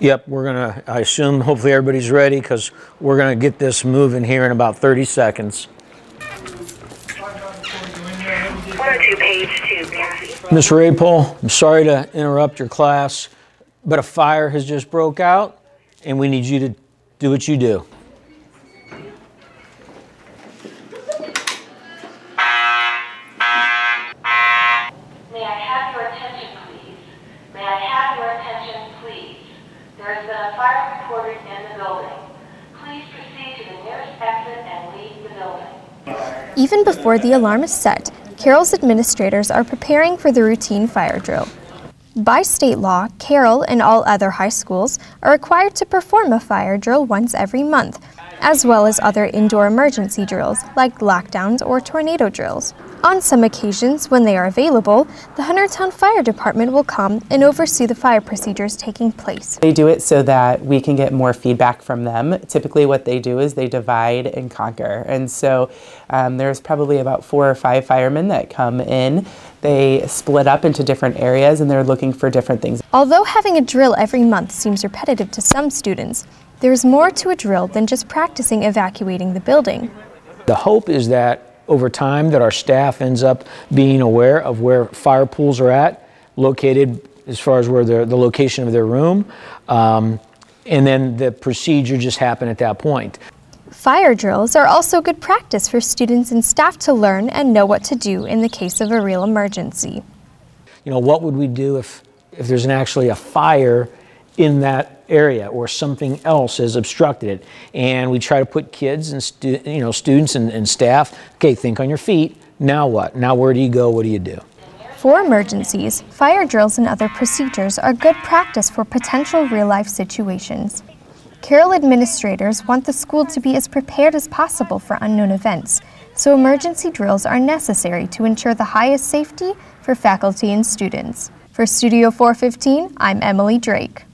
Yep, we're gonna, I assume, hopefully everybody's ready because we're gonna get this moving here in about 30 seconds. 102 page 2, Kathy. Ms. Raypole, I'm sorry to interrupt your class, but a fire has just broke out and we need you to do what you do. May I have your attention, please? May I have your attention, please? There has been a fire reported in the building. Please proceed to the nearest exit and leave the building. Even before the alarm is set, Carroll's administrators are preparing for the routine fire drill. By state law, Carroll and all other high schools are required to perform a fire drill once every month, as well as other indoor emergency drills like lockdowns or tornado drills. On some occasions, when they are available, the Huntertown Fire Department will come and oversee the fire procedures taking place. They do it so that we can get more feedback from them. Typically, what they do is they divide and conquer. And so um, there's probably about four or five firemen that come in. They split up into different areas and they're looking for different things. Although having a drill every month seems repetitive to some students, there is more to a drill than just practicing evacuating the building. The hope is that over time that our staff ends up being aware of where fire pools are at, located as far as where the, the location of their room, um, and then the procedure just happen at that point. Fire drills are also good practice for students and staff to learn and know what to do in the case of a real emergency. You know, what would we do if, if there's an, actually a fire in that area or something else has obstructed it. And we try to put kids and stu- you know students and, and staff. Okay, think on your feet. Now what? Now where do you go? What do you do? For emergencies, fire drills and other procedures are good practice for potential real life situations. Carroll administrators want the school to be as prepared as possible for unknown events, so emergency drills are necessary to ensure the highest safety for faculty and students. For Studio 415, I'm Emily Drake.